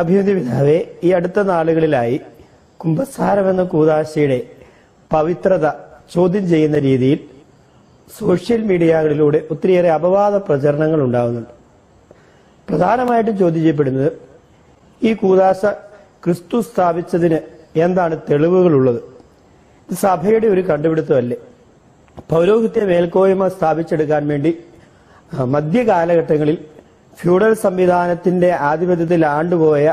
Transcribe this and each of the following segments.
അഭിമന്യ പിതാവെ ഈ അടുത്ത നാളുകളിലായി കുംഭസാരം എന്ന കൂതാശയുടെ പവിത്രത ചോദ്യം ചെയ്യുന്ന രീതിയിൽ സോഷ്യൽ മീഡിയകളിലൂടെ ഒത്തിരിയേറെ അപവാദ പ്രചരണങ്ങൾ ഉണ്ടാകുന്നുണ്ട് പ്രധാനമായിട്ടും ചോദ്യം ചെയ്യപ്പെടുന്നത് ഈ കൂതാശ ക്രിസ്തു സ്ഥാപിച്ചതിന് എന്താണ് തെളിവുകളുള്ളത്? സഭയുടെ ഒരു കണ്ടുപിടുത്തമല്ലേ. പൗരോഹിത്യ മേൽക്കോയ്മ സ്ഥാപിച്ചെടുക്കാൻ വേണ്ടി മധ്യകാലഘട്ടങ്ങളിൽ ഫ്യൂഡൽ സംവിധാനത്തിന്റെ ആധിപത്യത്തിൽ ആണ്ടുപോയ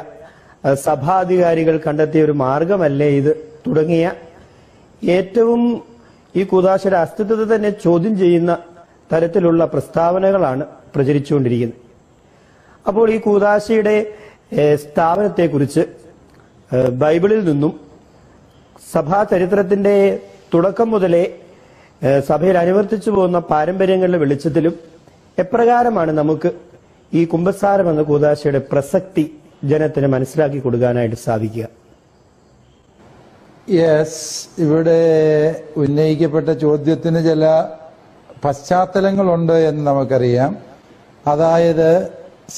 സഭാധികാരികൾ കണ്ടെത്തിയ ഒരു മാർഗമല്ലേ ഇത് തുടങ്ങിയ? ഏറ്റവും ഈ കൂതാശയുടെ അസ്തിത്വത്തെ തന്നെ ചോദ്യം ചെയ്യുന്ന തരത്തിലുള്ള പ്രസ്താവനകളാണ് പ്രചരിച്ചുകൊണ്ടിരിക്കുന്നത്. അപ്പോൾ ഈ കൂതാശയുടെ സ്ഥാപനത്തെക്കുറിച്ച് ബൈബിളിൽ നിന്നും സഭാ ചരിത്രത്തിന്റെ തുടക്കം മുതലേ സഭയിൽ അനുവർത്തിച്ചു പോകുന്ന പാരമ്പര്യങ്ങളുടെ വെളിച്ചത്തിലും എപ്രകാരമാണ് നമുക്ക് ഈ കുമ്പസാരം എന്ന കൂതാശയുടെ പ്രസക്തി ജനത്തിന് മനസ്സിലാക്കി കൊടുക്കാനായിട്ട് സാധിക്കുക. യെസ് ഇവിടെ ഉന്നയിക്കപ്പെട്ട ചോദ്യത്തിന് ചില പശ്ചാത്തലങ്ങളുണ്ട് എന്ന് നമുക്കറിയാം. അതായത്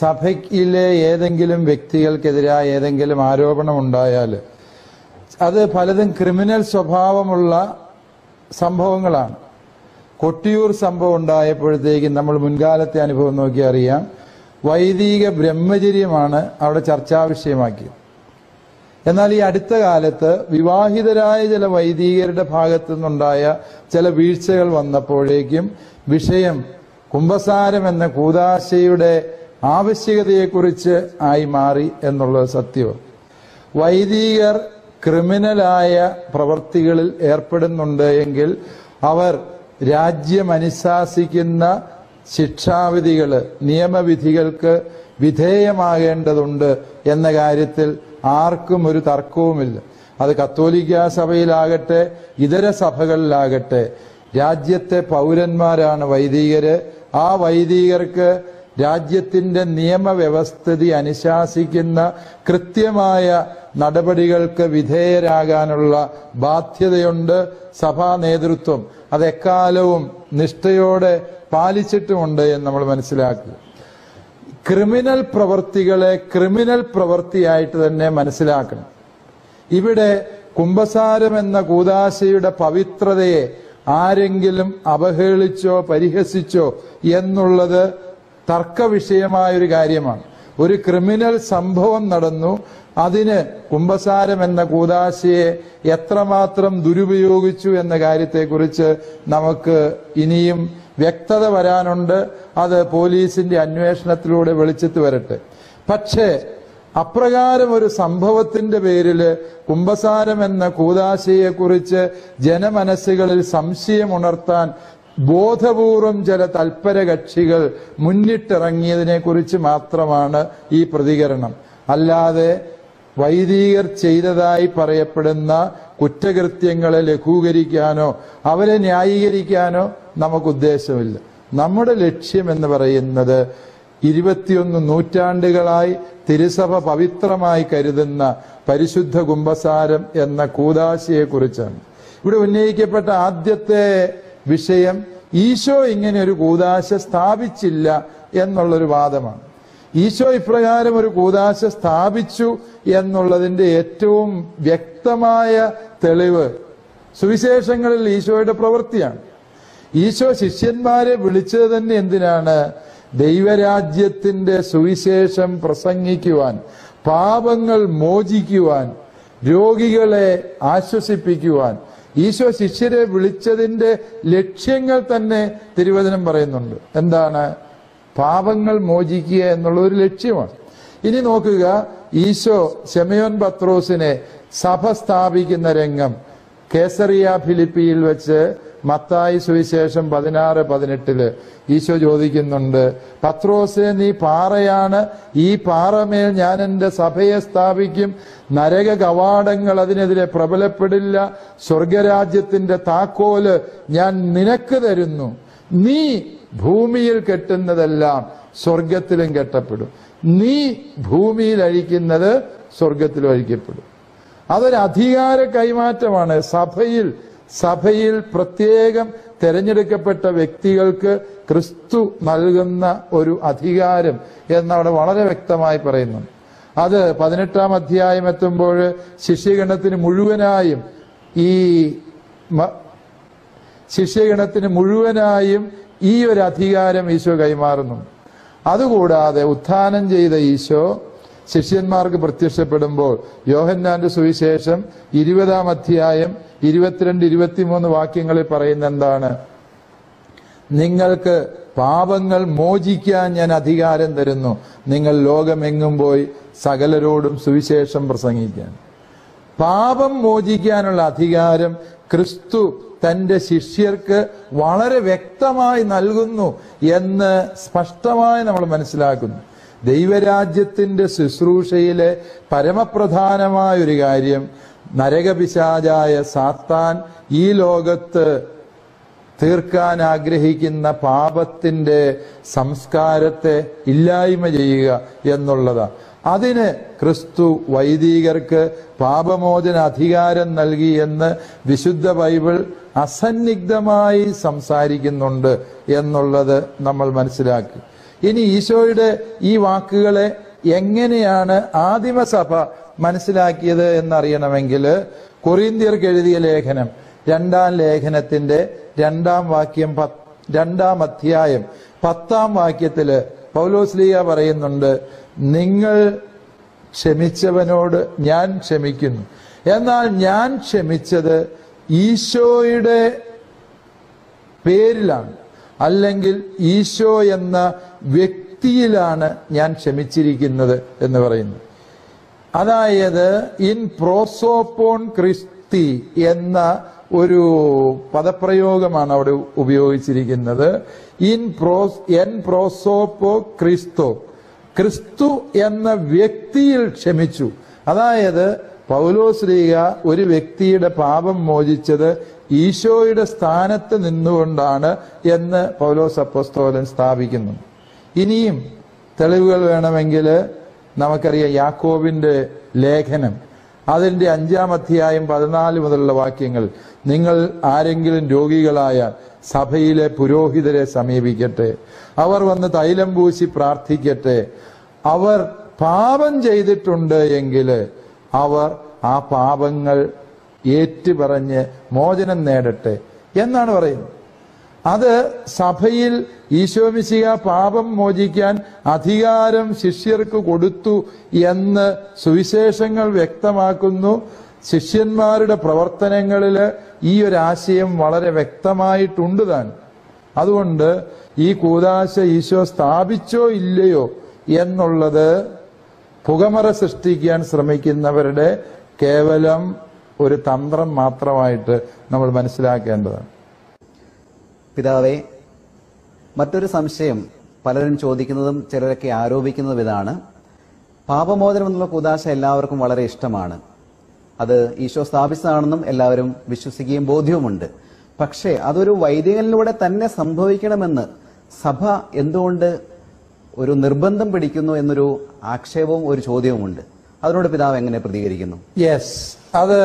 സഭയിലെ ഏതെങ്കിലും വ്യക്തികൾക്കെതിരായ ഏതെങ്കിലും ആരോപണം ഉണ്ടായാൽ അത് പലതും ക്രിമിനൽ സ്വഭാവമുള്ള സംഭവങ്ങളാണ്. കൊട്ടിയൂർ സംഭവം ഉണ്ടായപ്പോഴത്തേക്കും നമ്മൾ മുൻകാലത്തെ അനുഭവം നോക്കി അറിയാം വൈദിക ബ്രഹ്മചര്യമാണ് അവിടെ ചർച്ചാ വിഷയമാക്കിയത്. എന്നാൽ ഈ അടുത്ത കാലത്ത് വിവാഹിതരായ ചില വൈദികരുടെ ഭാഗത്തു നിന്നുണ്ടായ ചില വീഴ്ചകൾ വന്നപ്പോഴേക്കും വിഷയം കുംഭസാരം എന്ന കൂതാശയുടെ ആവശ്യകതയെക്കുറിച്ച് ആയി മാറി എന്നുള്ളത് സത്യവും. വൈദികർ ക്രിമിനലായ പ്രവർത്തികളിൽ ഏർപ്പെടുന്നുണ്ട് എങ്കിൽ അവർ രാജ്യമനുശാസിക്കുന്ന ശിക്ഷാവിധികൾ നിയമവിധികൾക്ക് വിധേയമാകേണ്ടതുണ്ട് എന്ന കാര്യത്തിൽ ആർക്കും ഒരു തർക്കവുമില്ല. അത് കത്തോലിക്ക സഭയിലാകട്ടെ ഇതര സഭകളിലാകട്ടെ രാജ്യത്തെ പൗരന്മാരാണ് വൈദികര്. ആ വൈദികർക്ക് രാജ്യത്തിന്റെ നിയമവ്യവസ്ഥിതി അനുശാസിക്കുന്ന കൃത്യമായ നടപടികൾക്ക് വിധേയരാകാനുള്ള ബാധ്യതയുണ്ട് സഭാ നേതൃത്വം. അത് എക്കാലവും നിഷ്ഠയോടെ പാലിച്ചിട്ടുമുണ്ട് എന്ന് നമ്മൾ മനസ്സിലാക്കുക. ക്രിമിനൽ പ്രവർത്തികളെ ക്രിമിനൽ പ്രവൃത്തിയായിട്ട് തന്നെ മനസ്സിലാക്കണം. ഇവിടെ കുംഭസാരം എന്ന കൂതാശയുടെ പവിത്രതയെ ആരെങ്കിലും അവഹേളിച്ചോ പരിഹസിച്ചോ എന്നുള്ളത് തർക്കവിഷയമായ ഒരു കാര്യമാണ്. ഒരു ക്രിമിനൽ സംഭവം നടന്നു. അതിന് കുംഭസാരം എന്ന കൂതാശയെ എത്രമാത്രം ദുരുപയോഗിച്ചു എന്ന കാര്യത്തെക്കുറിച്ച് നമുക്ക് ഇനിയും വ്യക്തത വരാനുണ്ട്. അത് പോലീസിന്റെ അന്വേഷണത്തിലൂടെ വെളിച്ചത്ത് വരട്ടെ. പക്ഷേ അപ്രകാരം ഒരു സംഭവത്തിന്റെ പേരിൽ കുംഭസാരം എന്ന കൂതാശയെക്കുറിച്ച് ജനമനസ്സുകളിൽ സംശയമുണർത്താൻ ബോധപൂർവം ചില തൽപര കക്ഷികൾ മുന്നിട്ടിറങ്ങിയതിനെ കുറിച്ച് മാത്രമാണ് ഈ പ്രതികരണം. അല്ലാതെ വൈദികർ ചെയ്തതായി പറയപ്പെടുന്ന കുറ്റകൃത്യങ്ങളെ ലഘൂകരിക്കാനോ അവരെ ന്യായീകരിക്കാനോ നമുക്ക് ഉദ്ദേശമില്ല നമ്മുടെ ലക്ഷ്യം എന്ന് പറയുന്നത് ഇരുപത്തിയൊന്ന് നൂറ്റാണ്ടുകളായി തിരുസഭ പവിത്രമായി കരുതുന്ന പരിശുദ്ധ കുംഭസാരം എന്ന കൂതാശയെക്കുറിച്ചാണ് ഇവിടെ ഉന്നയിക്കപ്പെട്ട ആദ്യത്തെ വിഷയം ഈശോ ഇങ്ങനെ ഒരു കൂതാശ സ്ഥാപിച്ചില്ല എന്നുള്ളൊരു വാദമാണ്. ഈശോ ഇപ്രകാരം ഒരു കൂതാശ സ്ഥാപിച്ചു എന്നുള്ളതിന്റെ ഏറ്റവും വ്യക്തമായ തെളിവ് സുവിശേഷങ്ങളിൽ ഈശോയുടെ പ്രവൃത്തിയാണ്. ഈശോ ശിഷ്യന്മാരെ വിളിച്ചത് തന്നെ എന്തിനാണ്? ദൈവരാജ്യത്തിന്റെ സുവിശേഷം പ്രസംഗിക്കുവാൻ പാപങ്ങൾ മോചിക്കുവാൻ രോഗികളെ ആശ്വസിപ്പിക്കുവാൻ ഈശോ ശിഷ്യരെ വിളിച്ചതിന്റെ ലക്ഷ്യങ്ങൾ തന്നെ തിരുവചനം പറയുന്നുണ്ട്. എന്താണ്? പാപങ്ങൾ മോചിക്കുക എന്നുള്ള ഒരു ലക്ഷ്യമാണ്. ഇനി നോക്കുക ഈശോ ശമയോൻ പത്രോസിനെ സഭ സ്ഥാപിക്കുന്ന രംഗം കേസറിയ ഫിലിപ്പിയിൽ വെച്ച് മത്തായി സുവിശേഷം പതിനാറ് പതിനെട്ടിൽ ഈശോ ചോദിക്കുന്നുണ്ട് പത്രോസെ നീ പാറയാണ്. ഈ പാറമേൽ ഞാൻ എന്റെ സഭയെ സ്ഥാപിക്കും. നരക കവാടങ്ങൾ അതിനെതിരെ പ്രബലപ്പെടില്ല. സ്വർഗരാജ്യത്തിന്റെ താക്കോൽ ഞാൻ നിനക്ക് തരുന്നു. നീ ഭൂമിയിൽ കെട്ടുന്നതെല്ലാം സ്വർഗത്തിലും കെട്ടപ്പെടും. നീ ഭൂമിയിൽ അഴിക്കുന്നത് സ്വർഗത്തിലും അഴിക്കപ്പെടും. അതൊരു അധികാര കൈമാറ്റമാണ് സഭയിൽ സഭയിൽ പ്രത്യേകം തെരഞ്ഞെടുക്കപ്പെട്ട വ്യക്തികൾക്ക് ക്രിസ്തു നൽകുന്ന ഒരു അധികാരം എന്നവിടെ വളരെ വ്യക്തമായി പറയുന്നു. അത് പതിനെട്ടാം അധ്യായം എത്തുമ്പോൾ ശിഷ്യഗണത്തിന് മുഴുവനായും ഈ ശിഷ്യഗണത്തിന് മുഴുവനായും ഈ ഒരു അധികാരം ഈശോ കൈമാറുന്നു. അതുകൂടാതെ ഉത്ഥാനം ചെയ്ത ഈശോ ശിഷ്യന്മാർക്ക് പ്രത്യക്ഷപ്പെടുമ്പോൾ യോഹന്നാന്റെ സുവിശേഷം ഇരുപതാം അധ്യായം ഇരുപത്തിരണ്ട് ഇരുപത്തിമൂന്ന് വാക്യങ്ങളിൽ പറയുന്ന എന്താണ്? നിങ്ങൾക്ക് പാപങ്ങൾ മോചിക്കാൻ ഞാൻ അധികാരം തരുന്നു. നിങ്ങൾ ലോകമെങ്ങും പോയി സകലരോടും സുവിശേഷം പ്രസംഗിക്കാൻ. പാപം മോചിക്കാനുള്ള അധികാരം ക്രിസ്തു തന്റെ ശിഷ്യർക്ക് വളരെ വ്യക്തമായി നൽകുന്നു എന്ന് സ്പഷ്ടമായി നമ്മൾ മനസ്സിലാക്കുന്നു. ദൈവരാജ്യത്തിന്റെ ശുശ്രൂഷയിലെ പരമപ്രധാനമായ ഒരു കാര്യം നരകപിശാചായ സാത്താൻ ഈ ലോകത്ത് തീർക്കാൻ ആഗ്രഹിക്കുന്ന പാപത്തിന്റെ സംസ്കാരത്തെ ഇല്ലായ്മ ചെയ്യുക എന്നുള്ളതാണ്. അതിന് ക്രിസ്തു വൈദികർക്ക് പാപമോചന അധികാരം നൽകി എന്ന് വിശുദ്ധ ബൈബിൾ അസന്നിഗ്ധമായി സംസാരിക്കുന്നുണ്ട് എന്നുള്ളത് നമ്മൾ മനസ്സിലാക്കി. ഇനി ഈശോയുടെ ഈ വാക്കുകളെ എങ്ങനെയാണ് ആദിമസഭ മനസ്സിലാക്കിയത് എന്നറിയണമെങ്കിൽ കൊറീന്തിയർക്ക് എഴുതിയ ലേഖനം രണ്ടാം ലേഖനത്തിന്റെ രണ്ടാം വാക്യം രണ്ടാം അധ്യായം പത്താം വാക്യത്തിൽ പൗലോസ്ലിയ പറയുന്നുണ്ട് നിങ്ങൾ ക്ഷമിച്ചവനോട് ഞാൻ ക്ഷമിക്കുന്നു. എന്നാൽ ഞാൻ ക്ഷമിച്ചത് ഈശോയുടെ പേരിലാണ്. അല്ലെങ്കിൽ ഈശോ എന്ന വ്യക്തിയിലാണ് ഞാൻ ക്ഷമിച്ചിരിക്കുന്നത് എന്ന് പറയുന്നു. അതായത് ഇൻ പ്രോസോപ്പോൺ ക്രിസ്തി എന്ന ഒരു പദപ്രയോഗമാണ് അവിടെ ഉപയോഗിച്ചിരിക്കുന്നത്. ഇൻ പ്രോസ് എൻ പ്രോസോപ്പോ ക്രിസ്തോ. ക്രിസ്തു എന്ന വ്യക്തിയിൽ ക്ഷമിച്ചു. അതായത് പൗലോശ്രീക ഒരു വ്യക്തിയുടെ പാപം മോചിച്ചത് ഈശോയുടെ സ്ഥാനത്ത് നിന്നുകൊണ്ടാണ് എന്ന് പൗലോസ് അപ്പോസ്തോലൻ സ്ഥാപിക്കുന്നു. ഇനിയും തെളിവുകൾ വേണമെങ്കിൽ നമുക്കറിയാം യാക്കോബിന്റെ ലേഖനം. അതിന്റെ അഞ്ചാം അധ്യായം പതിനാല് മുതലുള്ള വാക്യങ്ങൾ നിങ്ങൾ ആരെങ്കിലും രോഗികളായ സഭയിലെ പുരോഹിതരെ സമീപിക്കട്ടെ. അവർ വന്ന് തൈലം പൂശി പ്രാർത്ഥിക്കട്ടെ. അവർ പാപം ചെയ്തിട്ടുണ്ട് എങ്കിൽ അവർ ആ പാപങ്ങൾ ഏറ്റുപറഞ്ഞ് മോചനം നേടട്ടെ എന്നാണ് പറയുന്നത്. അത് സഭയിൽ ഈശോമിശിക പാപം മോചിക്കാൻ അധികാരം ശിഷ്യർക്ക് കൊടുത്തു എന്ന് സുവിശേഷങ്ങൾ വ്യക്തമാക്കുന്നു. ശിഷ്യന്മാരുടെ പ്രവർത്തനങ്ങളിൽ ഈ ഒരു ആശയം വളരെ വ്യക്തമായിട്ടുണ്ട് താൻ. അതുകൊണ്ട് ഈ കൂതാശ ഈശോ സ്ഥാപിച്ചോ ഇല്ലയോ എന്നുള്ളത് പുകമറ സൃഷ്ടിക്കാൻ ശ്രമിക്കുന്നവരുടെ കേവലം ഒരു തന്ത്രം മാത്രമായിട്ട് നമ്മൾ മനസ്സിലാക്കേണ്ടതാണ്. പിതാവെ മറ്റൊരു സംശയം പലരും ചോദിക്കുന്നതും ചിലരൊക്കെ ആരോപിക്കുന്നതും ഇതാണ്. പാപമോചനം എന്നുള്ള കുദാശ എല്ലാവർക്കും വളരെ ഇഷ്ടമാണ്. അത് ഈശോ സ്ഥാപിച്ചതാണെന്നും എല്ലാവരും വിശ്വസിക്കുകയും ബോധ്യവുമുണ്ട്. പക്ഷേ അതൊരു വൈദികനിലൂടെ തന്നെ സംഭവിക്കണമെന്ന് സഭ എന്തുകൊണ്ട് ഒരു നിർബന്ധം പിടിക്കുന്നു എന്നൊരു ആക്ഷേപവും ഒരു ചോദ്യവുമുണ്ട്. അതിനോട് പിതാവ് എങ്ങനെ പ്രതികരിക്കുന്നു? യെസ് അത്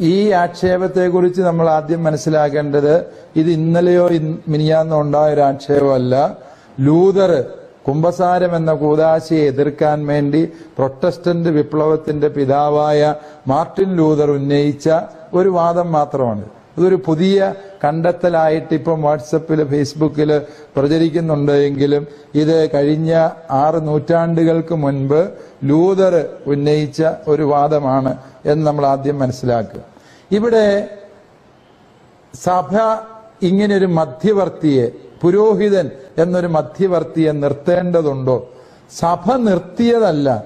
ഈ ആക്ഷേപത്തെ കുറിച്ച് നമ്മൾ ആദ്യം മനസ്സിലാക്കേണ്ടത് ഇത് ഇന്നലെയോ മിനിയാന്നോ ഉണ്ടായ ഒരു ആക്ഷേപമല്ല. ലൂതർ കുംഭസാരം എന്ന കൂതാശയെ എതിർക്കാൻ വേണ്ടി പ്രൊട്ടസ്റ്റന്റ് വിപ്ലവത്തിന്റെ പിതാവായ മാർട്ടിൻ ലൂതർ ഉന്നയിച്ച ഒരു വാദം മാത്രമാണ്. ഇതൊരു പുതിയ കണ്ടെത്തലായിട്ട് ഇപ്പം വാട്സപ്പിൽ ഫേസ്ബുക്കിൽ പ്രചരിക്കുന്നുണ്ട് എങ്കിലും ഇത് കഴിഞ്ഞ ആറ് നൂറ്റാണ്ടുകൾക്ക് മുൻപ് ലൂതർ ഉന്നയിച്ച ഒരു വാദമാണ് എന്ന് നമ്മൾ ആദ്യം മനസ്സിലാക്കുക. ഇവിടെ സഭ ഇങ്ങനെ ഒരു മധ്യവർത്തിയെ പുരോഹിതൻ എന്നൊരു മധ്യവർത്തിയെ നിർത്തേണ്ടതുണ്ടോ? സഭ നിർത്തിയതല്ല.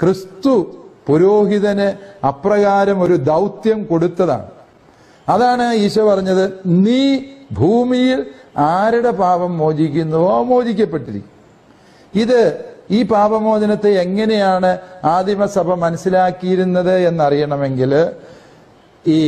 ക്രിസ്തു പുരോഹിതന് അപ്രകാരം ഒരു ദൗത്യം കൊടുത്തതാണ്. അതാണ് ഈശോ പറഞ്ഞത് നീ ഭൂമിയിൽ ആരുടെ പാപം മോചിക്കുന്നുവോ മോചിക്കപ്പെട്ടിരിക്കും. ഇത് ഈ പാപമോചനത്തെ എങ്ങനെയാണ് ആദിമസഭ മനസ്സിലാക്കിയിരുന്നത് എന്നറിയണമെങ്കിൽ ഈ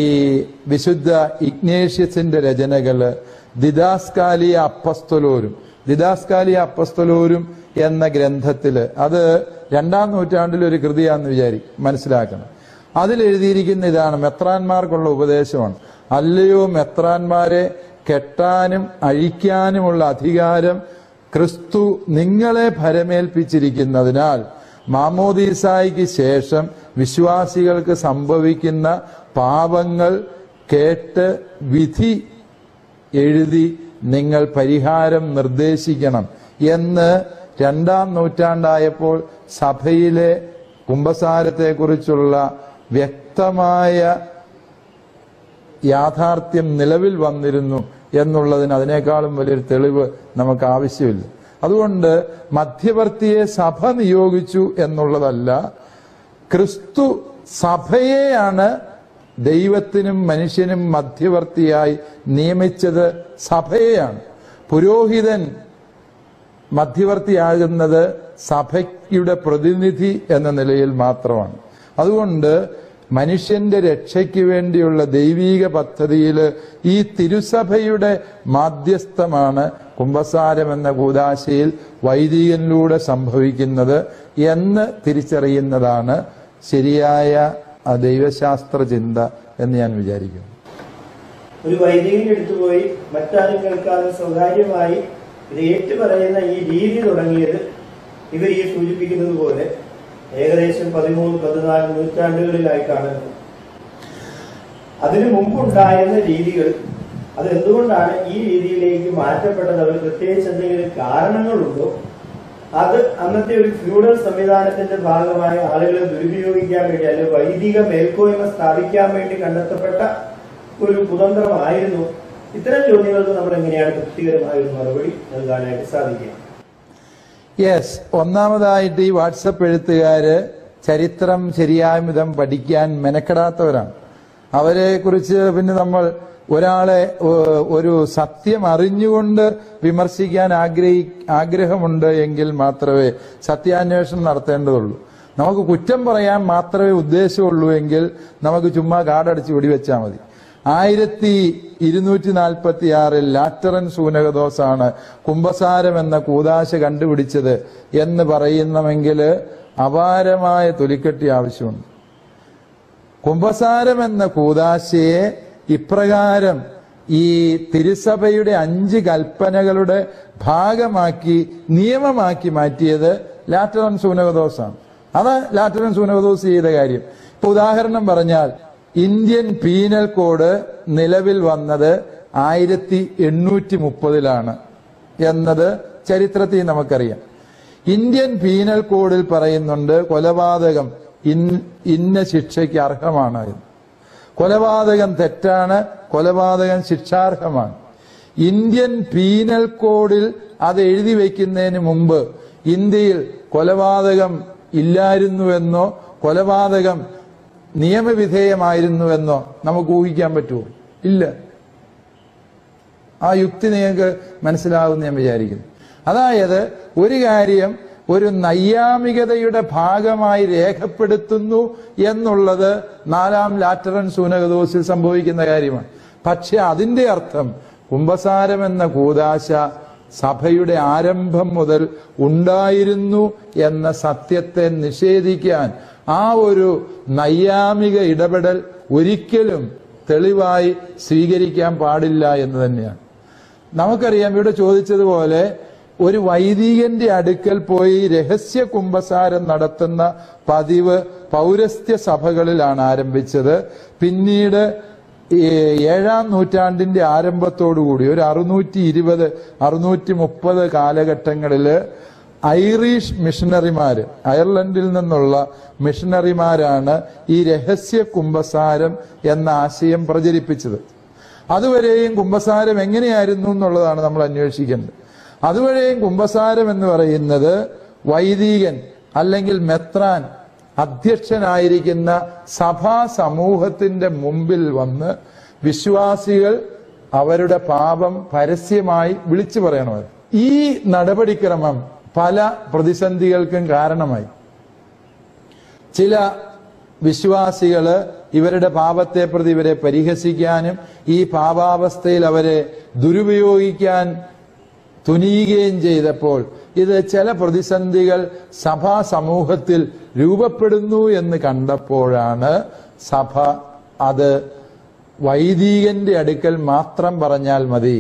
വിശുദ്ധ ഇഗ്നേഷ്യസിന്റെ രചനകൾ ദിദാസ്കാലിയ അപ്പസ്തലോരും ദിദാസ്കാലിയ അപ്പസ്തലോരും എന്ന ഗ്രന്ഥത്തിൽ അത് രണ്ടാം നൂറ്റാണ്ടിൽ ഒരു കൃതിയാണെന്ന് വിചാരിക്കും മനസ്സിലാക്കണം. അതിൽ എഴുതിയിരിക്കുന്ന ഇതാണ് മെത്രാന്മാർക്കുള്ള ഉപദേശമാണ്. അല്ലയോ മെത്രാന്മാരെ കെട്ടാനും അഴിക്കാനുമുള്ള അധികാരം ക്രിസ്തു നിങ്ങളെ ഭരമേൽപ്പിച്ചിരിക്കുന്നതിനാൽ മാമോദീസായിക്ക് ശേഷം വിശ്വാസികൾക്ക് സംഭവിക്കുന്ന പാപങ്ങൾ കേട്ട് വിധി എഴുതി നിങ്ങൾ പരിഹാരം നിർദ്ദേശിക്കണം എന്ന് രണ്ടാം നൂറ്റാണ്ടായപ്പോൾ സഭയിലെ കുംഭസാരത്തെക്കുറിച്ചുള്ള വ്യക്തമായ യാഥാർത്ഥ്യം നിലവിൽ വന്നിരുന്നു എന്നുള്ളതിന് അതിനേക്കാളും വലിയൊരു തെളിവ് നമുക്ക് ആവശ്യമില്ല. അതുകൊണ്ട് മധ്യവർത്തിയെ സഭ നിയോഗിച്ചു എന്നുള്ളതല്ല ക്രിസ്തു സഭയെയാണ് ദൈവത്തിനും മനുഷ്യനും മധ്യവർത്തിയായി നിയമിച്ചത് സഭയെയാണ്. പുരോഹിതൻ മധ്യവർത്തിയാകുന്നത് സഭയുടെ പ്രതിനിധി എന്ന നിലയിൽ മാത്രമാണ്. അതുകൊണ്ട് മനുഷ്യന്റെ രക്ഷയ്ക്ക് വേണ്ടിയുള്ള ദൈവീക പദ്ധതിയിൽ ഈ തിരുസഭയുടെ മാധ്യസ്ഥമാണ് കുംഭസാരം എന്ന കൂതാശയിൽ വൈദികനിലൂടെ സംഭവിക്കുന്നത് എന്ന് തിരിച്ചറിയുന്നതാണ് ശരിയായ ദൈവശാസ്ത്ര ചിന്ത എന്ന് ഞാൻ വിചാരിക്കുന്നു. ഒരു വൈദികന്റെ അടുത്ത് പോയി മറ്റാരും കേൾക്കാതെ സ്വകാര്യമായി ഇത് ഏറ്റുപറയുന്ന ഈ രീതി തുടങ്ങിയത് ഇവർ ഈ സൂചിപ്പിക്കുന്നത് പോലെ ഏകദേശം പതിമൂന്ന് പതിനാല് നൂറ്റാണ്ടുകളിലായിട്ടാണ്. അതിനു മുമ്പുണ്ടായിരുന്ന രീതികൾ അത് എന്തുകൊണ്ടാണ് ഈ രീതിയിലേക്ക് മാറ്റപ്പെട്ടത്? അവർ പ്രത്യേകിച്ച് എന്തെങ്കിലും കാരണങ്ങളുണ്ടോ? അത് അന്നത്തെ ഒരു ഫ്യൂഡൽ സംവിധാനത്തിന്റെ ഭാഗമായി ആളുകളെ ദുരുപയോഗിക്കാൻ വേണ്ടി അല്ലെങ്കിൽ വൈദിക മേൽക്കോയ്മ സ്ഥാപിക്കാൻ വേണ്ടി കണ്ടെത്തപ്പെട്ട ഒരു കുതന്ത്രമായിരുന്നു. ഇത്തരം ചോദ്യങ്ങൾക്ക് നമ്മൾ എങ്ങനെയാണ് തൃപ്തികരമായ ഒരു മറുപടി നൽകാനായിട്ട് സാധിക്കുക? യെസ് ഒന്നാമതായിട്ട് ഈ വാട്സപ്പ് എഴുത്തുകാര് ചരിത്രം ശരിയായ വിധം പഠിക്കാൻ മെനക്കെടാത്തവരാണ്. അവരെ കുറിച്ച് പിന്നെ നമ്മൾ ഒരാളെ ഒരു സത്യം അറിഞ്ഞുകൊണ്ട് വിമർശിക്കാൻ ആഗ്രഹി ആഗ്രഹമുണ്ട് എങ്കിൽ മാത്രമേ സത്യാന്വേഷണം നടത്തേണ്ടതുള്ളൂ. നമുക്ക് കുറ്റം പറയാൻ മാത്രമേ ഉദ്ദേശമുള്ളൂ എങ്കിൽ നമുക്ക് ചുമ്മാ കാടടിച്ച് വെടിവെച്ചാൽ മതി. ആയിരത്തി ഇരുന്നൂറ്റി നാൽപ്പത്തി ആറിൽ ലാറ്ററൻ സൂനകദോസാണ് കുംഭസാരം എന്ന കൂതാശ കണ്ടുപിടിച്ചത് എന്ന് പറയുന്നുവെങ്കിൽ അപാരമായ തൊലിക്കെട്ടി ആവശ്യമുണ്ട് കുംഭസാരം എന്ന കൂതാശയെ ഇപ്രകാരം ഈ തിരുസഭയുടെ അഞ്ച് കൽപ്പനകളുടെ ഭാഗമാക്കി നിയമമാക്കി മാറ്റിയത് ലാറ്ററൻ സൂനകദോസാണ്. അത് ലാറ്ററൻ സൂനകദോസ് ചെയ്ത കാര്യം. ഇപ്പൊ ഉദാഹരണം പറഞ്ഞാൽ ഇന്ത്യൻ പീനൽ കോഡ് നിലവിൽ വന്നത് ആയിരത്തി എണ്ണൂറ്റി മുപ്പതിലാണ് എന്നത് ചരിത്രത്തിൽ നമുക്കറിയാം. ഇന്ത്യൻ പീനൽ കോഡിൽ പറയുന്നുണ്ട് കൊലപാതകം ഇന്ന ശിക്ഷയ്ക്ക് അർഹമാണ് കൊലപാതകം തെറ്റാണ് കൊലപാതകം ശിക്ഷാർഹമാണ്. ഇന്ത്യൻ പീനൽ കോഡിൽ അത് എഴുതി വയ്ക്കുന്നതിന് മുമ്പ് ഇന്ത്യയിൽ കൊലപാതകം ഇല്ലായിരുന്നുവെന്നോ കൊലപാതകം നിയമവിധേയമായിരുന്നുവെന്നോ നമുക്ക് ഊഹിക്കാൻ പറ്റുമോ? ഇല്ല. ആ യുക്തി നിങ്ങൾക്ക് മനസ്സിലാവുമെന്ന് ഞാൻ വിചാരിക്കുന്നു. അതായത് ഒരു കാര്യം ഒരു നൈയാമികതയുടെ ഭാഗമായി രേഖപ്പെടുത്തുന്നു എന്നുള്ളത് നാലാം ലാറ്ററൻ സൂനകദോസിൽ സംഭവിക്കുന്ന കാര്യമാണ്. പക്ഷെ അതിന്റെ അർത്ഥം കുംഭസാരം എന്ന കൂതാശ സഭയുടെ ആരംഭം മുതൽ ഉണ്ടായിരുന്നു എന്ന സത്യത്തെ നിഷേധിക്കാൻ ആ ഒരു നൈയാമിക ഇടപെടൽ ഒരിക്കലും തെളിവായി സ്വീകരിക്കാൻ പാടില്ല എന്ന് തന്നെയാണ്. നമുക്കറിയാം ഇവിടെ ചോദിച്ചതുപോലെ ഒരു വൈദികന്റെ അടുക്കൽ പോയി രഹസ്യ കുംഭസാരം നടത്തുന്ന പതിവ് പൗരസ്ത്യ സഭകളിലാണ് ആരംഭിച്ചത്. പിന്നീട് ഏഴാം നൂറ്റാണ്ടിന്റെ ആരംഭത്തോടുകൂടി ഒരു അറുന്നൂറ്റി ഇരുപത് അറുന്നൂറ്റി മുപ്പത് കാലഘട്ടങ്ങളിൽ ഐറിഷ് മിഷണറിമാര് അയർലൻഡിൽ നിന്നുള്ള മിഷണറിമാരാണ് ഈ രഹസ്യ കുംഭസാരം എന്ന ആശയം പ്രചരിപ്പിച്ചത്. അതുവരെയും കുംഭസാരം എങ്ങനെയായിരുന്നു എന്നുള്ളതാണ് നമ്മൾ അന്വേഷിക്കേണ്ടത്. അതുവരെയും കുംഭസാരം എന്ന് പറയുന്നത് വൈദികൻ അല്ലെങ്കിൽ മെത്രാൻ അധ്യക്ഷനായിരിക്കുന്ന സഭാ സമൂഹത്തിന്റെ മുമ്പിൽ വന്ന് വിശ്വാസികൾ അവരുടെ പാപം പരസ്യമായി വിളിച്ചു പറയണമായിരുന്നു ഈ നടപടിക്രമം പല പ്രതിസന്ധികൾക്കും കാരണമായി. ചില വിശ്വാസികൾ ഇവരുടെ പാപത്തെ പ്രതി ഇവരെ പരിഹസിക്കാനും ഈ പാപാവസ്ഥയിൽ അവരെ ദുരുപയോഗിക്കാൻ തുനിയുകയും ചെയ്തപ്പോൾ ഇത് ചില പ്രതിസന്ധികൾ സഭാ സമൂഹത്തിൽ രൂപപ്പെടുന്നു എന്ന് കണ്ടപ്പോഴാണ് സഭ അത് വൈദികന്റെ അടുക്കൽ മാത്രം പറഞ്ഞാൽ മതി.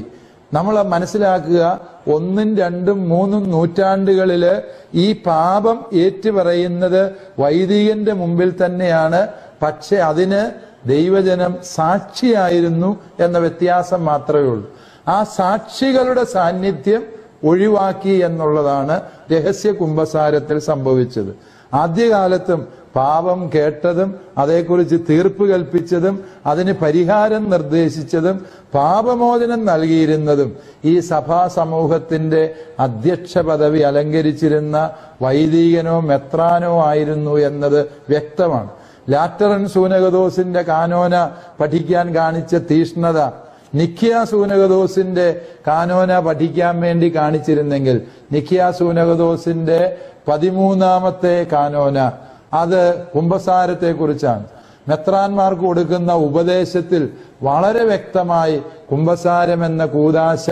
നമ്മൾ മനസ്സിലാക്കുക ഒന്നും രണ്ടും മൂന്നും നൂറ്റാണ്ടുകളിൽ ഈ പാപം ഏറ്റുപറയുന്നത് വൈദികന്റെ മുമ്പിൽ തന്നെയാണ്. പക്ഷെ അതിന് ദൈവജനം സാക്ഷിയായിരുന്നു എന്ന വ്യത്യാസം മാത്രമേ ഉള്ളൂ. ആ സാക്ഷികളുടെ സാന്നിധ്യം ഒഴിവാക്കി എന്നുള്ളതാണ് രഹസ്യ കുംഭസാരത്തിൽ സംഭവിച്ചത്. ആദ്യകാലത്തും പാപം കേട്ടതും അതേക്കുറിച്ച് തീർപ്പ് കൽപ്പിച്ചതും അതിന് പരിഹാരം നിർദ്ദേശിച്ചതും പാപമോചനം നൽകിയിരുന്നതും ഈ സഭാ സമൂഹത്തിന്റെ അധ്യക്ഷ പദവി അലങ്കരിച്ചിരുന്ന വൈദികനോ മെത്രാനോ ആയിരുന്നു എന്നത് വ്യക്തമാണ്. ലാറ്ററൻ സൂനകദോസിന്റെ കാനോന പഠിക്കാൻ കാണിച്ച തീഷ്ണത നിഖ്യ സൂനകദോസിന്റെ കാനോന പഠിക്കാൻ വേണ്ടി കാണിച്ചിരുന്നെങ്കിൽ നിഖ്യ സൂനകദോസിന്റെ പതിമൂന്നാമത്തെ കാനോന അത് കുംഭസാരത്തെ കുറിച്ചാണ് മെത്രാന്മാർക്ക് കൊടുക്കുന്ന ഉപദേശത്തിൽ വളരെ വ്യക്തമായി കുംഭസാരം എന്ന കൂതാശ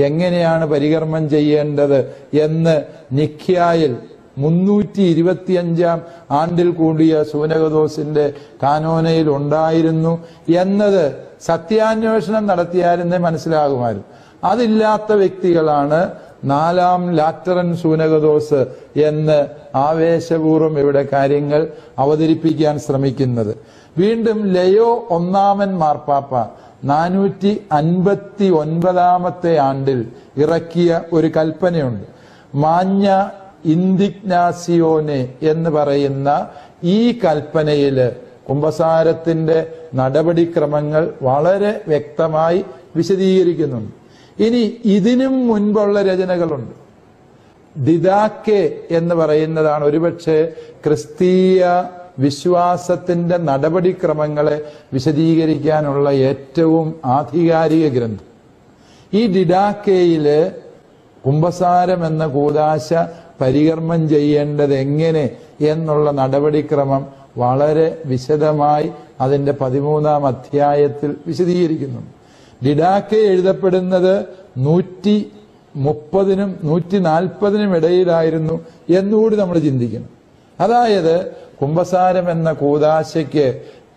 എങ്ങനെയാണ് പരികർമ്മം ചെയ്യേണ്ടത് എന്ന് നിഖ്യായിൽ മുന്നൂറ്റി ഇരുപത്തിയഞ്ചാം ആണ്ടിൽ കൂടിയ സൂനകദോസിന്റെ കാനോനയിൽ ഉണ്ടായിരുന്നു എന്നത് സത്യാന്വേഷണം നടത്തിയാലെന്നേ മനസ്സിലാകുമായിരുന്നു. അതില്ലാത്ത വ്യക്തികളാണ് നാലാം ലാറ്ററൻ സൂനകദോസ് എന്ന് ആവേശപൂർവം ഇവിടെ കാര്യങ്ങൾ അവതരിപ്പിക്കാൻ ശ്രമിക്കുന്നത്. വീണ്ടും ലയോ ഒന്നാമൻ മാർപ്പാപ്പ നാനൂറ്റി അൻപത്തി ഒൻപതാമത്തെ ആണ്ടിൽ ഇറക്കിയ ഒരു കൽപ്പനയുണ്ട്. മാഞ്ഞ ഇന്ദിഗ്നാസിയോനെ എന്ന് പറയുന്ന ഈ കൽപ്പനയിൽ കുംഭസാരത്തിന്റെ നടപടിക്രമങ്ങൾ വളരെ വ്യക്തമായി വിശദീകരിക്കുന്നുണ്ട്. ഇനി ഇതിനും മുൻപുള്ള രചനകളുണ്ട്. ദിദാക്കെ എന്ന് പറയുന്നതാണ് ഒരുപക്ഷെ ക്രിസ്തീയ വിശ്വാസത്തിന്റെ നടപടിക്രമങ്ങളെ വിശദീകരിക്കാനുള്ള ഏറ്റവും ആധികാരിക ഗ്രന്ഥം. ഈ ഡിഡാക്കയിൽ കുംഭസാരം എന്ന കൂതാശ പരികർമ്മം ചെയ്യേണ്ടത് എങ്ങനെ എന്നുള്ള നടപടിക്രമം വളരെ വിശദമായി അതിന്റെ പതിമൂന്നാം അധ്യായത്തിൽ വിശദീകരിക്കുന്നുണ്ട്. ഡിഡാക്കെ എഴുതപ്പെടുന്നത് നൂറ്റി മുപ്പതിനും നൂറ്റി നാൽപ്പതിനും ഇടയിലായിരുന്നു എന്നുകൂടി നമ്മൾ ചിന്തിക്കണം. അതായത് കുംഭസാരം എന്ന കൂതാശയ്ക്ക്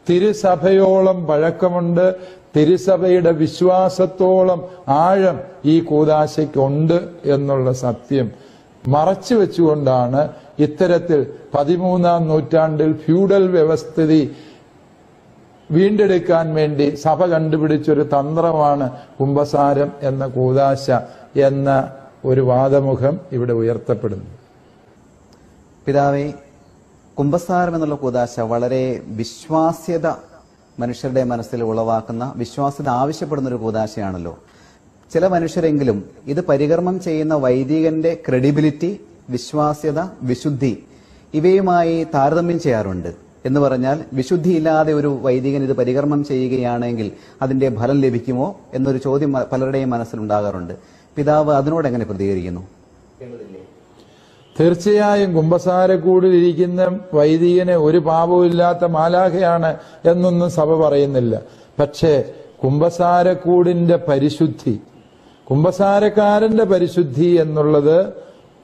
തിരുസഭയോളം പഴക്കമുണ്ട് തിരുസഭയുടെ വിശ്വാസത്തോളം ആഴം ഈ കൂതാശയ്ക്കുണ്ട് എന്നുള്ള സത്യം മറച്ചു വെച്ചുകൊണ്ടാണ് ഇത്തരത്തിൽ പതിമൂന്നാം നൂറ്റാണ്ടിൽ ഫ്യൂഡൽ വ്യവസ്ഥിതി വീണ്ടെടുക്കാൻ വേണ്ടി സഭ കണ്ടുപിടിച്ചൊരു തന്ത്രമാണ് കുംഭസാരം എന്ന കൂതാശ എന്ന ഒരു വാദമുഖം ഇവിടെ ഉയർത്തപ്പെടുന്നു. പിതാവേ കുംഭസാരം എന്നുള്ള കൂതാശ വളരെ വിശ്വാസ്യത മനുഷ്യരുടെ മനസ്സിൽ ഉളവാക്കുന്ന വിശ്വാസ്യത ആവശ്യപ്പെടുന്ന ഒരു കൂതാശയാണല്ലോ. ചില മനുഷ്യരെങ്കിലും ഇത് പരികർമ്മം ചെയ്യുന്ന വൈദികന്റെ ക്രെഡിബിലിറ്റി വിശ്വാസ്യത വിശുദ്ധി ഇവയുമായി താരതമ്യം ചെയ്യാറുണ്ട്. എന്ന് പറഞ്ഞാൽ വിശുദ്ധിയില്ലാതെ ഒരു വൈദികൻ ഇത് പരികർമ്മം ചെയ്യുകയാണെങ്കിൽ അതിന്റെ ഫലം ലഭിക്കുമോ എന്നൊരു ചോദ്യം പലരുടെയും മനസ്സിലുണ്ടാകാറുണ്ട്. പിതാവ് അതിനോട് എങ്ങനെ പ്രതികരിക്കുന്നു? തീർച്ചയായും കുംഭസാരക്കൂടിൽ ഇരിക്കുന്ന വൈദികന് ഒരു പാപവുമില്ലാത്ത മാലാഖയാണ് എന്നൊന്നും സഭ പറയുന്നില്ല. പക്ഷേ കുമ്പസാരക്കൂടിന്റെ പരിശുദ്ധി കുംഭസാരക്കാരന്റെ പരിശുദ്ധി എന്നുള്ളത്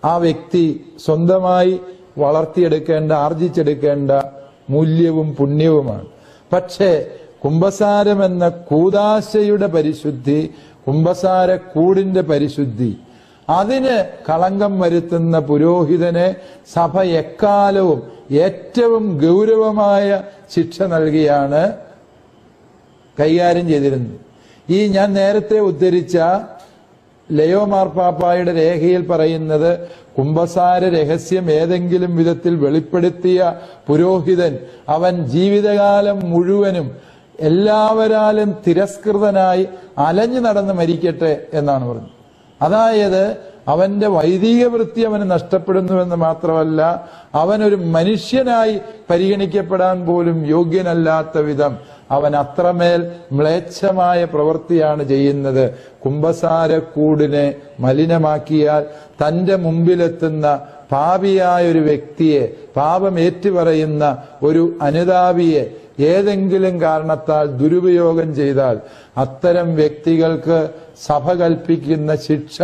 ആ വ്യക്തി സ്വന്തമായി വളർത്തിയെടുക്കേണ്ട ആർജിച്ചെടുക്കേണ്ട മൂല്യവും പുണ്യവുമാണ്. പക്ഷേ കുംഭസാരമെന്ന കൂതാശയുടെ പരിശുദ്ധി കുംഭസാര കൂടിന്റെ പരിശുദ്ധി അതിന് കളങ്കം വരുത്തുന്ന പുരോഹിതനെ സഭ എക്കാലവും ഏറ്റവും ഗൗരവമായ ശിക്ഷ നൽകിയാണ് കൈകാര്യം ചെയ്തിരുന്നത്. ഈ ഞാൻ നേരത്തെ ഉദ്ധരിച്ച ലയോ മാർപ്പാപ്പായുടെ രേഖയിൽ പറയുന്നത് കുംഭസാര രഹസ്യം ഏതെങ്കിലും വിധത്തിൽ വെളിപ്പെടുത്തിയ പുരോഹിതൻ അവൻ ജീവിതകാലം മുഴുവനും എല്ലാവരാലും തിരസ്കൃതനായി അലഞ്ഞു നടന്ന് മരിക്കട്ടെ എന്നാണ് പറഞ്ഞത്. അതായത് അവന്റെ വൈദിക വൃത്തി അവന് നഷ്ടപ്പെടുന്നുവെന്ന് മാത്രമല്ല അവനൊരു മനുഷ്യനായി പരിഗണിക്കപ്പെടാൻ പോലും യോഗ്യനല്ലാത്ത വിധം അവൻ അത്രമേൽ മ്ലേച്ഛമായ പ്രവൃത്തിയാണ് ചെയ്യുന്നത്. കുംഭസാരക്കൂടിനെ മലിനമാക്കിയാൽ തന്റെ മുമ്പിലെത്തുന്ന പാപിയായ ഒരു വ്യക്തിയെ പാപം ഏറ്റുപറയുന്ന ഒരു അനുതാപിയെ ഏതെങ്കിലും കാരണത്താൽ ദുരുപയോഗം ചെയ്താൽ അത്തരം വ്യക്തികൾക്ക് സഭ കൽപ്പിക്കുന്ന ശിക്ഷ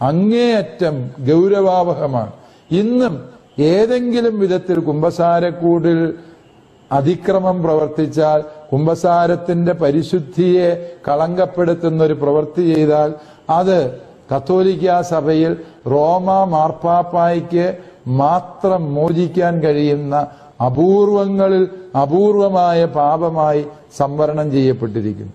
അങ്ങേയറ്റം ഗൗരവാവഹമാണ്. ഇന്നും ഏതെങ്കിലും വിധത്തിൽ കുംഭസാരക്കൂടിൽ അതിക്രമം പ്രവർത്തിച്ചാൽ കുംഭസാരത്തിന്റെ പരിശുദ്ധിയെ കളങ്കപ്പെടുത്തുന്ന ഒരു പ്രവൃത്തി ചെയ്താൽ അത് കത്തോലിക്ക സഭയിൽ റോമ മാർപ്പാപ്പായ്ക്ക് മാത്രം മോചിക്കാൻ കഴിയുന്ന അപൂർവങ്ങളിൽ അപൂർവമായ പാപമായി സംവരണം ചെയ്യപ്പെട്ടിരിക്കുന്നു.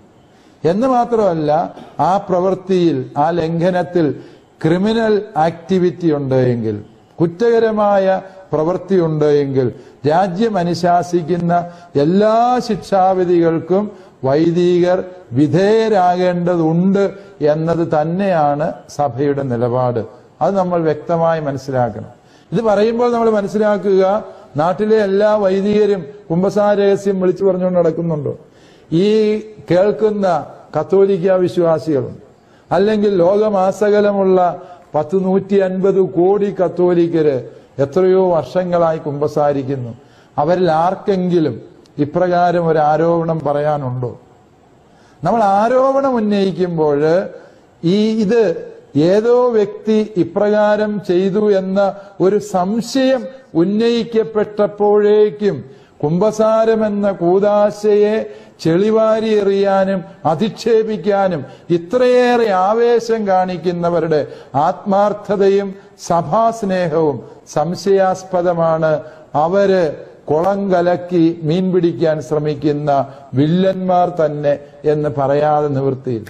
എന്ന് മാത്രമല്ല ആ പ്രവൃത്തിയിൽ ആ ലംഘനത്തിൽ ക്രിമിനൽ ആക്ടിവിറ്റി ഉണ്ട് എങ്കിൽ കുറ്റകരമായ പ്രവൃത്തി ഉണ്ട് എങ്കിൽ രാജ്യം അനുശാസിക്കുന്ന എല്ലാ ശിക്ഷാവിധികൾക്കും വൈദികർ വിധേയരാകേണ്ടതുണ്ട് എന്നത് തന്നെയാണ് സഭയുടെ നിലപാട്. അത് നമ്മൾ വ്യക്തമായി മനസ്സിലാക്കണം. ഇത് പറയുമ്പോൾ നമ്മൾ മനസ്സിലാക്കുക നാട്ടിലെ എല്ലാ വൈദികരും കുംഭസാര രഹസ്യം വിളിച്ചു പറഞ്ഞുകൊണ്ട് നടക്കുന്നുണ്ടോ? ഈ കേൾക്കുന്ന കത്തോലിക്ക വിശ്വാസികളും അല്ലെങ്കിൽ ലോകമാസകലമുള്ള പത്ത് നൂറ്റി അൻപത് കോടി കത്തോലിക്കര് എത്രയോ വർഷങ്ങളായി കുമ്പസാരിക്കുന്നു. അവരിൽ ആർക്കെങ്കിലും ഇപ്രകാരം ഒരു ആരോപണം പറയാനുണ്ടോ? നമ്മൾ ആരോപണം ഉന്നയിക്കുമ്പോൾ ഈ ഇത് ഏതോ വ്യക്തി ഇപ്രകാരം ചെയ്തു എന്ന ഒരു സംശയം ഉന്നയിക്കപ്പെട്ടപ്പോഴേക്കും കുംഭസാരം എന്ന കൂതാശയെ ചെളിവാരി എറിയാനും അധിക്ഷേപിക്കാനും ഇത്രയേറെ ആവേശം കാണിക്കുന്നവരുടെ ആത്മാർത്ഥതയും സഭാസ്നേഹവും സംശയാസ്പദമാണ്. അവർ കുളം കലക്കി മീൻ പിടിക്കാൻ ശ്രമിക്കുന്ന വില്ലന്മാർ തന്നെ എന്ന് പറയാതെ നിവൃത്തിയില്ല.